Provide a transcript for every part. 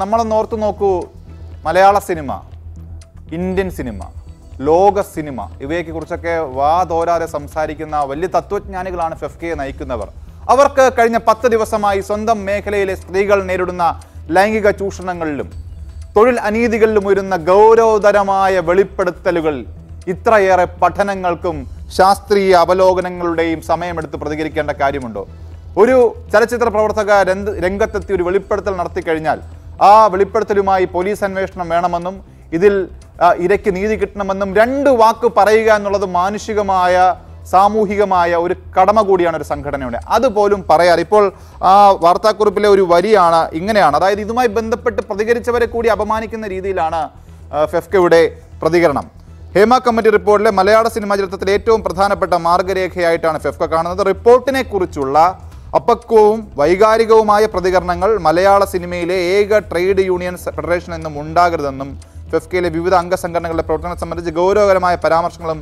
നമ്മളൊന്ന് ഓർത്ത് നോക്കൂ. മലയാള സിനിമ ഇന്ത്യൻ സിനിമ ലോക സിനിമ ഇവയൊക്കെ കുറിച്ചൊക്കെ വാതോരാതെ സംസാരിക്കുന്ന വലിയ തത്വജ്ഞാനികളാണ് ഫെഫ്കയെ നയിക്കുന്നവർ. അവർക്ക് കഴിഞ്ഞ പത്ത് ദിവസമായി സ്വന്തം മേഖലയിലെ സ്ത്രീകൾ നേരിടുന്ന ലൈംഗിക ചൂഷണങ്ങളിലും തൊഴിൽ അനീതികളിലും ഉയരുന്ന ഗൗരവതരമായ വെളിപ്പെടുത്തലുകൾ ഇത്രയേറെ പഠനങ്ങൾക്കും ശാസ്ത്രീയ അവലോകനങ്ങളുടെയും സമയമെടുത്ത് പ്രതികരിക്കേണ്ട കാര്യമുണ്ടോ? ഒരു ചലച്ചിത്ര പ്രവർത്തക രംഗത്തെത്തി ഒരു വെളിപ്പെടുത്തൽ നടത്തി കഴിഞ്ഞാൽ ആ വെളിപ്പെടുത്തലുമായി പോലീസ് അന്വേഷണം വേണമെന്നും ഇതിൽ ഇരയ്ക്ക് നീതി കിട്ടണമെന്നും രണ്ട് വാക്ക് പറയുക എന്നുള്ളത് മാനുഷികമായ സാമൂഹികമായ ഒരു കടമ കൂടിയാണ് ഒരു സംഘടനയുടെ. അതുപോലും പറയാറ്. ഇപ്പോൾ ആ വാർത്താക്കുറിപ്പിലെ ഒരു വരിയാണ് ഇങ്ങനെയാണ്. അതായത് ഇതുമായി ബന്ധപ്പെട്ട് പ്രതികരിച്ചവരെ കൂടി അപമാനിക്കുന്ന രീതിയിലാണ് ഫെഫ്കയുടെ പ്രതികരണം. ഹേമ കമ്മിറ്റി റിപ്പോർട്ടിലെ മലയാള സിനിമാ ചരിത്രത്തിലെ ഏറ്റവും പ്രധാനപ്പെട്ട മാർഗരേഖയായിട്ടാണ് ഫെഫ്ക കാണുന്നത്. റിപ്പോർട്ടിനെ കുറിച്ചുള്ള അപക്വവും വൈകാരികവുമായ പ്രതികരണങ്ങൾ മലയാള സിനിമയിലെ ഏക ട്രേഡ് യൂണിയൻ ഫെഡറേഷൻ എന്നും ഉണ്ടാകരുതെന്നും ഫെഫ്കയിലെ വിവിധ അംഗസംഘടനകളുടെ പ്രവർത്തനം സംബന്ധിച്ച് ഗൗരവകരമായ പരാമർശങ്ങളും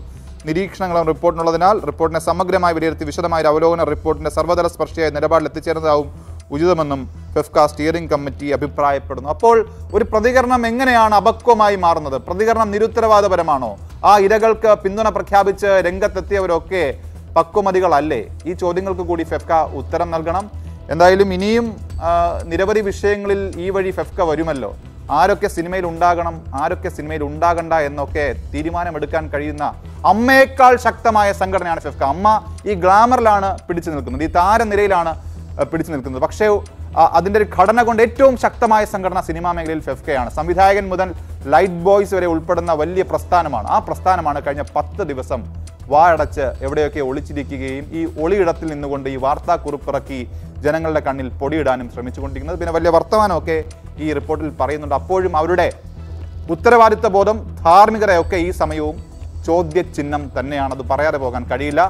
നിരീക്ഷണങ്ങളും റിപ്പോർട്ടിനുള്ളതിനാൽ റിപ്പോർട്ടിനെ സമഗ്രമായി വിലയിരുത്തി വിശദമായ അവലോകന റിപ്പോർട്ടിന്റെ സർവതല സ്പർശിയായ നിലപാടിൽ എത്തിച്ചേർന്നതാവും ഉചിതമെന്നും ഫെഫ്ക സ്റ്റിയറിംഗ് കമ്മിറ്റി അഭിപ്രായപ്പെടുന്നു. അപ്പോൾ ഒരു പ്രതികരണം എങ്ങനെയാണ് അപക്വമായി മാറുന്നത്? പ്രതികരണം നിരുത്തരവാദപരമാണോ? ആ ഇരകൾക്ക് പിന്തുണ പ്രഖ്യാപിച്ച് രംഗത്തെത്തിയവരൊക്കെ പക്വമതികളല്ലേ? ഈ ചോദ്യങ്ങൾക്ക് കൂടി ഫെഫ്ക ഉത്തരം നൽകണം. എന്തായാലും ഇനിയും നിരവധി വിഷയങ്ങളിൽ ഈ വഴി ഫെഫ്ക വരുമല്ലോ. ആരൊക്കെ സിനിമയിൽ ഉണ്ടാകണം ആരൊക്കെ സിനിമയിൽ ഉണ്ടാകണ്ട എന്നൊക്കെ തീരുമാനമെടുക്കാൻ കഴിയുന്ന അമ്മയേക്കാൾ ശക്തമായ സംഘടനയാണ് ഫെഫ്ക. അമ്മ ഈ ഗ്ലാമറിലാണ് പിടിച്ചു നിൽക്കുന്നത് ഈ താരനിരയിലാണ് പിടിച്ചു നിൽക്കുന്നത്. പക്ഷേ അതിന്റെ ഒരു ഘടന കൊണ്ട് ഏറ്റവും ശക്തമായ സംഘടന സിനിമാ മേഖലയിൽ ഫെഫ്കയാണ്. സംവിധായകൻ മുതൽ ലൈറ്റ് ബോയ്സ് വരെ ഉൾപ്പെടുന്ന വലിയ പ്രസ്ഥാനമാണ്. ആ പ്രസ്ഥാനമാണ് കഴിഞ്ഞ പത്ത് ദിവസം വായടച്ച് എവിടെയൊക്കെ ഒളിച്ചിരിക്കുകയും ഈ ഒളിയിടത്തിൽ നിന്നുകൊണ്ട് ഈ വാർത്താ കുറിപ്പിറക്കി ജനങ്ങളുടെ കണ്ണിൽ പൊടിയിടാനും ശ്രമിച്ചുകൊണ്ടിരിക്കുന്നത്. പിന്നെ വലിയ വർത്തമാനമൊക്കെ ഈ റിപ്പോർട്ടിൽ പറയുന്നുണ്ട്. അപ്പോഴും അവരുടെ ഉത്തരവാദിത്ത ബോധം ധാർമ്മികതയൊക്കെ ഈ സമയവും ചോദ്യചിഹ്നം തന്നെയാണത് പറയാതെ പോകാൻ കഴിയില്ല.